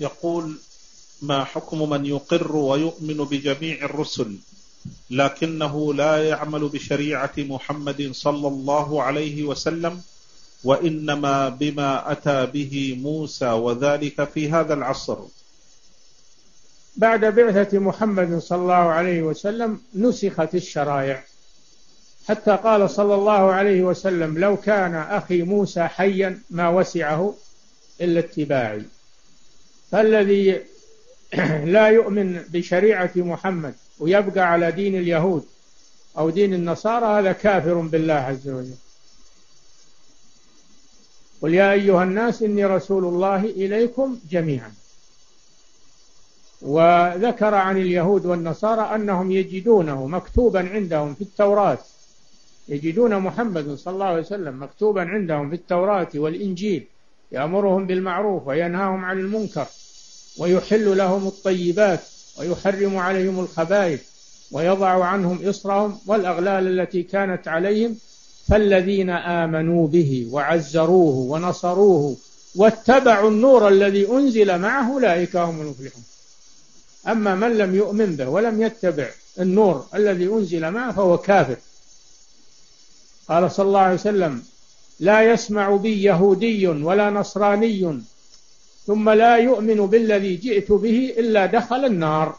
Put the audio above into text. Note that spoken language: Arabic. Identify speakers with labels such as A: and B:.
A: يقول ما حكم من يقر ويؤمن بجميع الرسل لكنه لا يعمل بشريعة محمد صلى الله عليه وسلم وإنما بما أتى به موسى وذلك في هذا العصر.
B: بعد بعثة محمد صلى الله عليه وسلم نسخت الشرائع. حتى قال صلى الله عليه وسلم لو كان أخي موسى حيا ما وسعه إلا اتباعي. فالذي لا يؤمن بشريعة محمد ويبقى على دين اليهود أو دين النصارى هذا كافر بالله عز وجل. قل يا أيها الناس إني رسول الله إليكم جميعا. وذكر عن اليهود والنصارى أنهم يجدونه مكتوبا عندهم في التوراة. يجدون محمد صلى الله عليه وسلم مكتوبا عندهم في التوراة والإنجيل يأمرهم بالمعروف وينهاهم عن المنكر. ويحل لهم الطيبات ويحرم عليهم الخبائث ويضع عنهم إصرهم والأغلال التي كانت عليهم فالذين آمنوا به وعزروه ونصروه واتبعوا النور الذي أنزل معه أولئك هم المفلحون. أما من لم يؤمن به ولم يتبع النور الذي أنزل معه فهو كافر. قال صلى الله عليه وسلم لا يسمع بي يهودي ولا نصراني ثم لا يؤمن بالذي جئت به إلا دخل النار.